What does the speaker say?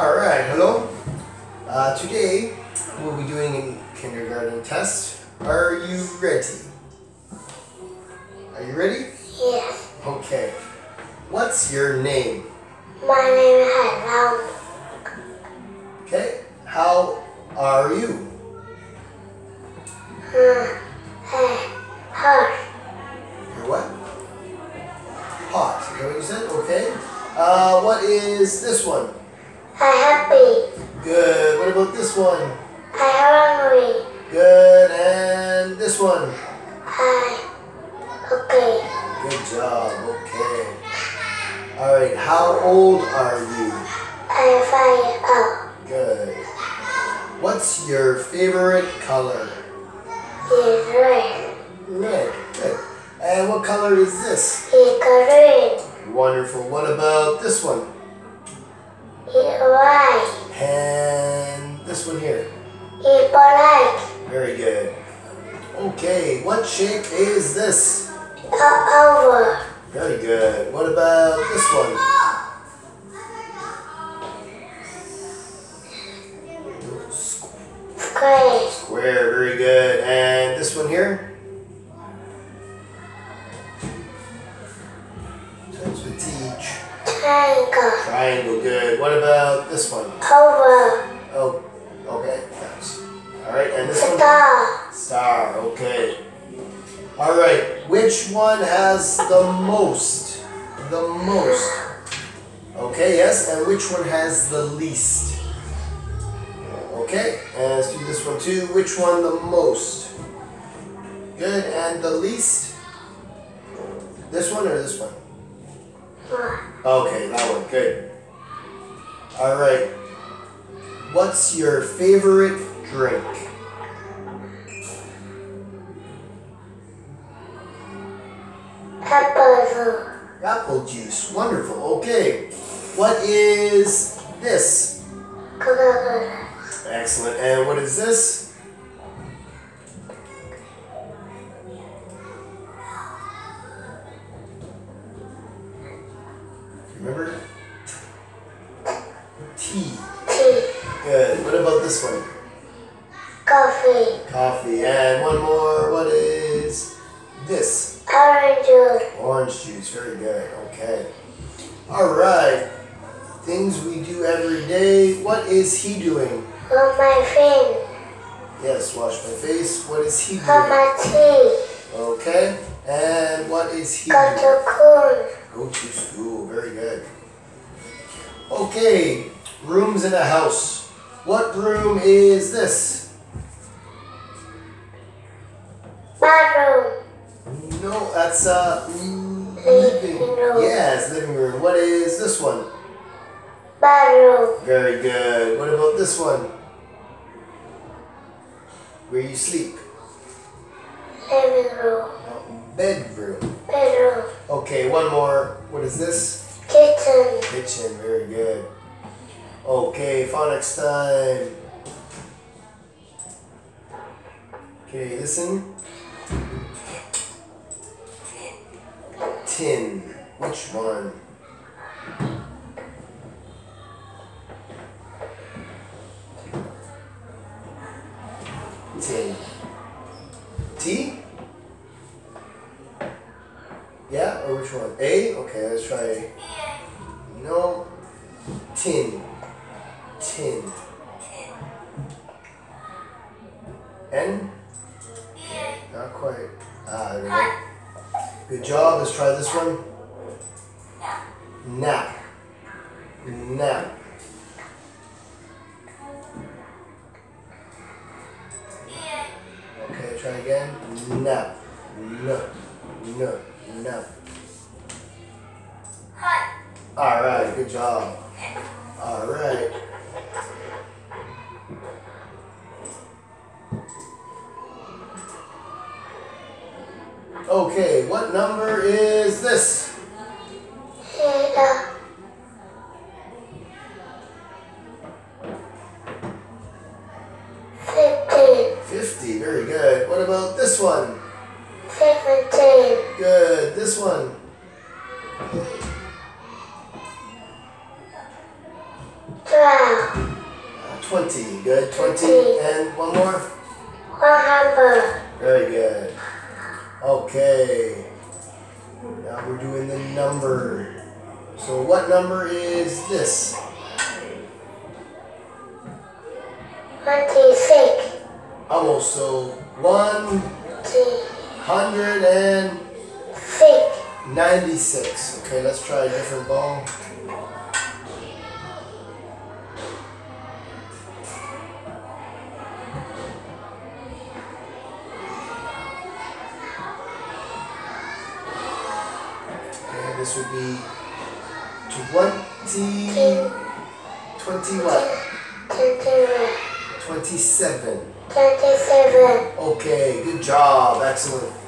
Alright, hello. Uh, today we'll be doing a kindergarten test. Are you ready? Are you ready? Yes. Okay. What's your name? My name is Hải Okay. How are you? Uh, hey, hot. You're what? Hot. Is that what you said? Okay. Uh, what is this one? I happy. Good. What about this one? I hungry. Good. And this one? I okay. Good job. Okay. Alright. How old are you? I'm five old. Good. What's your favorite color? Is red. Red. Good. And what color is this? Is green. Wonderful. What about this one? Is white. And this one here. Black. Very good. Okay. What shape is this? O- over. Very good. What about this one? Square. Square. Very good. And this one here? Triangle. Triangle. Good. What about this one? Over. Oh, okay. Thanks. All right. And this one? Star. Star. Okay. All right. Which one has the most? The most. Okay. Yes. And which one has the least? Okay. And let's do this one too. Which one the most? Good. And the least? This one or this one? Okay, that one. Good. All right. What's your favorite drink? Apple. Apple juice. Wonderful. Okay. What is this? Excellent. And what is this? Remember? Tea. Tea. Good. What about this one? Coffee. Coffee. And one more. What is this? Orange juice. Orange juice. Very good. Okay. All right. Things we do every day. What is he doing? On my fin. Yes, wash my face. What is he On doing? my teeth. Okay. And what is he Go doing? Go to Okay. Rooms in a house. What room is this? Bathroom. No, that's a living. Living room. Yes, living room. What is this one? Bathroom. Very good. What about this one? Where you sleep? Living room. No, bedroom. Bedroom. Okay, one more. What is this? Kitchen. Very good. Okay, phonics time. Okay, listen. Tin. Which one? Tin. T? Yeah, or which one? A? Okay, let's try A. No. Tin. Tin. N? Not quite. Ah, there we go. Good job. Let's try this one. Nap. Nap. Okay, try again. Nap. No. No. No. All right. Good job. All right. Okay, what number is this? Fifteen. 50, very good. What about this one? Seventeen. Good. This one? Twelve, Uh, 20. Good. 20. And one more. one hundred, Very good. Okay. Now we're doing the number. So what number is this? twenty-six, Almost. So 196. six, Okay, let's try a different ball. This would be 20. 20 what? twenty-one, 27. twenty-seven, Okay, good job. Excellent.